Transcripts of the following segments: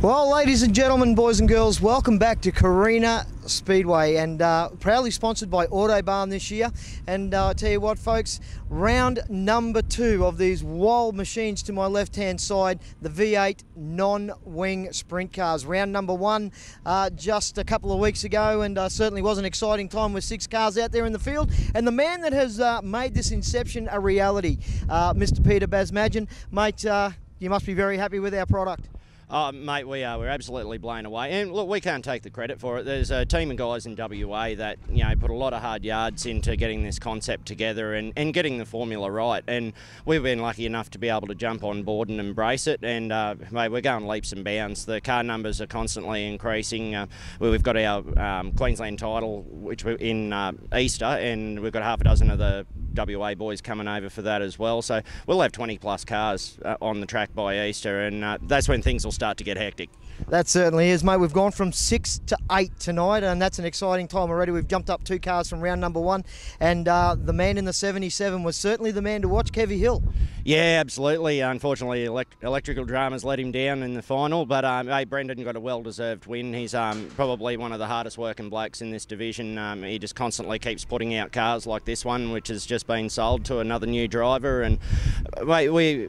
Well, ladies and gentlemen, boys and girls, welcome back to Carina Speedway and uh, proudly sponsored by Autobarn this year. And uh, I tell you what, folks, round number two of these wild machines to my left hand side, the V8 non wing sprint cars. Round number one uh, just a couple of weeks ago, and uh, certainly was an exciting time with six cars out there in the field. And the man that has uh, made this inception a reality, uh, Mr. Peter Basmadjian, mate, you must be very happy with our product. Oh, mate, we are. We're absolutely blown away. And look, we can't take the credit for it. There's a team of guys in WA that, you know, put a lot of hard yards into getting this concept together and, and getting the formula right. And we've been lucky enough to be able to jump on board and embrace it. And, uh, mate, we're going leaps and bounds. The car numbers are constantly increasing. Uh, we've got our um, Queensland title, which we're in uh, Easter, and we've got half a dozen of the WA boys coming over for that as well. So we'll have 20 plus cars uh, on the track by Easter, and uh, that's when things will start to get hectic. That certainly is, mate. We've gone from six to eight tonight, and that's an exciting time already. We've jumped up two cars from round number one, and uh, the man in the 77 was certainly the man to watch, Kevy Hill. Yeah, absolutely. Unfortunately, elect- electrical dramas let him down in the final, but um, hey, Brendan got a well-deserved win. He's um, probably one of the hardest working blokes in this division. Um, he just constantly keeps putting out cars like this one, which has just been sold to another new driver, and mate, we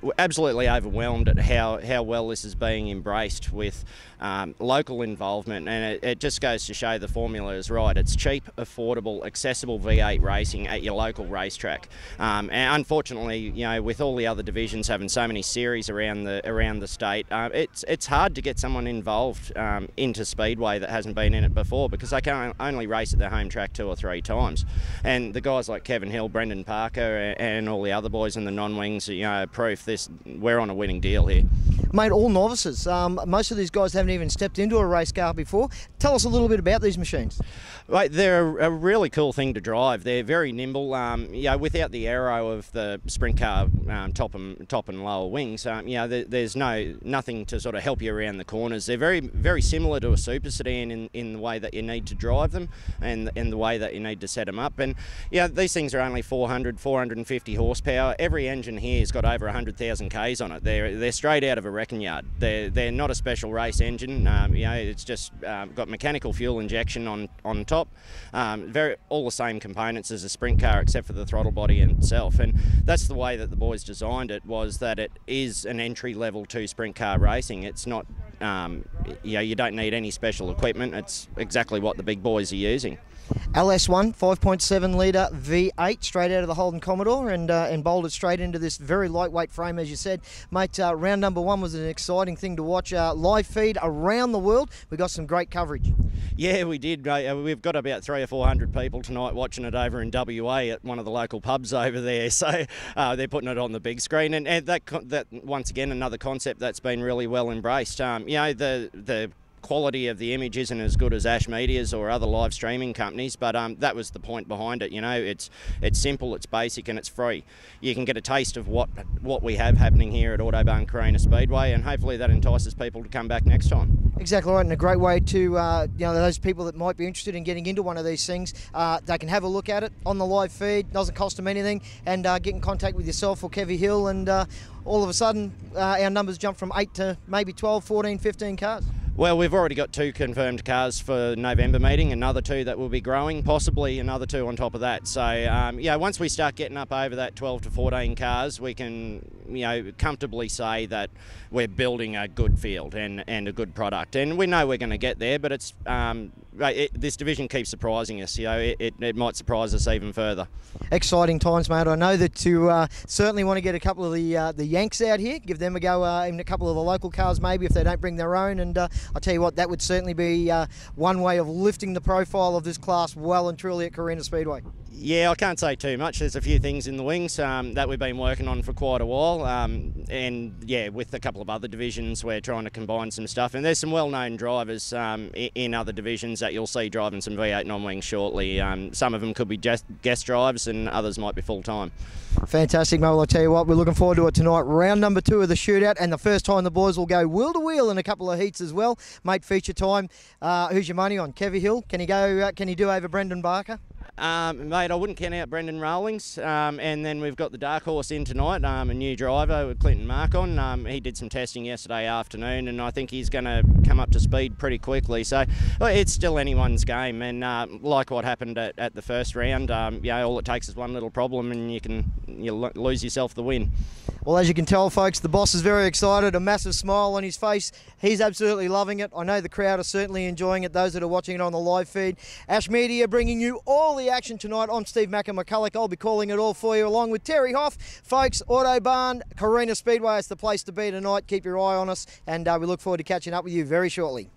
we're absolutely overwhelmed at how how well this is being embraced with um, local involvement, and it, it, just goes to show the formula is right. It's cheap, affordable, accessible V8 racing at your local racetrack. Um, and unfortunately, you know, with all the other divisions having so many series around the around the state, uh, it's it's hard to get someone involved um, into speedway that hasn't been in it before because they can only race at their home track two or three times. And the guys like Kevin Hill, Brendan Parker, and all the other boys in the non-wings, you know, proof this we're on a winning deal here. Mate, all novices. Um, most of these guys haven't even stepped into a race car before. Tell us a little bit about these machines. Right, they're a, really cool thing to drive. They're very nimble. Um, you know, without the aero of the sprint car um, top and top and lower wings, um, you know, there, there's no nothing to sort of help you around the corners. They're very very similar to a super sedan in, in the way that you need to drive them and in the way that you need to set them up. And yeah, these things are only 400 450 horsepower. Every engine here has got over 100,000 k's on it. They're they're straight out of a wrecking yard. They're they're not a special race engine. Um, you know, it's just um, got mechanical fuel injection on on top. Um, very all the same components as a sprint car, except for the throttle body itself. And that's the way that the boys designed it. Was that it is an entry level to sprint car racing. It's not. Um, you know, you don't need any special equipment. It's exactly what the big boys are using. LS1 5.7 litre V8 straight out of the Holden Commodore and uh, and bolted straight into this very lightweight frame, as you said, mate. Uh, round number one was an exciting thing to watch. Uh, live feed around the world. We got some great coverage. Yeah, we did. Uh, we've got about three or four hundred people tonight watching it over in WA at one of the local pubs over there. So uh, they're putting it on the big screen, and, and that that once again another concept that's been really well embraced. Um, you know the the quality of the image isn't as good as Ash Media's or other live streaming companies, but um, that was the point behind it. You know, it's it's simple, it's basic, and it's free. You can get a taste of what what we have happening here at Autobarn Carina Speedway, and hopefully that entices people to come back next time. Exactly right, and a great way to uh, you know those people that might be interested in getting into one of these things, uh, they can have a look at it on the live feed. Doesn't cost them anything, and uh, get in contact with yourself or Kevy Hill, and uh, all of a sudden uh, our numbers jump from eight to maybe 12, 14, 15 cars. Well, we've already got two confirmed cars for November meeting, another two that will be growing, possibly another two on top of that. So, um, yeah, once we start getting up over that 12 to 14 cars, we can, you know, comfortably say that we're building a good field and, and a good product. And we know we're going to get there, but it's um, it, this division keeps surprising us. You know, it, it, it, might surprise us even further. Exciting times, mate. I know that you uh, certainly want to get a couple of the uh, the Yanks out here, give them a go, uh, even a couple of the local cars maybe if they don't bring their own, and uh, I'll tell you what, that would certainly be uh, one way of lifting the profile of this class well and truly at Carina Speedway. Yeah, I can't say too much. There's a few things in the wings um, that we've been working on for quite a while, um, and yeah, with a couple of other divisions, we're trying to combine some stuff. And there's some well-known drivers um, in other divisions that you'll see driving some V8 non-wings shortly. Um, some of them could be just guest drives, and others might be full-time. Fantastic, mate. Well, I'll tell you what, we're looking forward to it tonight. Round number two of the shootout, and the first time the boys will go wheel to wheel in a couple of heats as well. Mate, feature time. Uh, who's your money on? Kevy Hill? Can he go? Uh, can he do over Brendan Barker? Um, mate, I wouldn't count out Brendan Rawlings. Um, and then we've got the dark horse in tonight, um, a new driver with Clinton Marcon. Um, he did some testing yesterday afternoon, and I think he's going to come up to speed pretty quickly. So well, it's still anyone's game. And uh, like what happened at, at the first round, um, yeah, all it takes is one little problem, and you can you lo- lose yourself the win. Well, as you can tell, folks, the boss is very excited, a massive smile on his face. He's absolutely loving it. I know the crowd are certainly enjoying it, those that are watching it on the live feed. Ash Media bringing you all the action tonight. I'm Steve Mackin McCullough. I'll be calling it all for you along with Terry Hoff. Folks, Autobarn, Carina Speedway, it's the place to be tonight. Keep your eye on us, and uh, we look forward to catching up with you very shortly.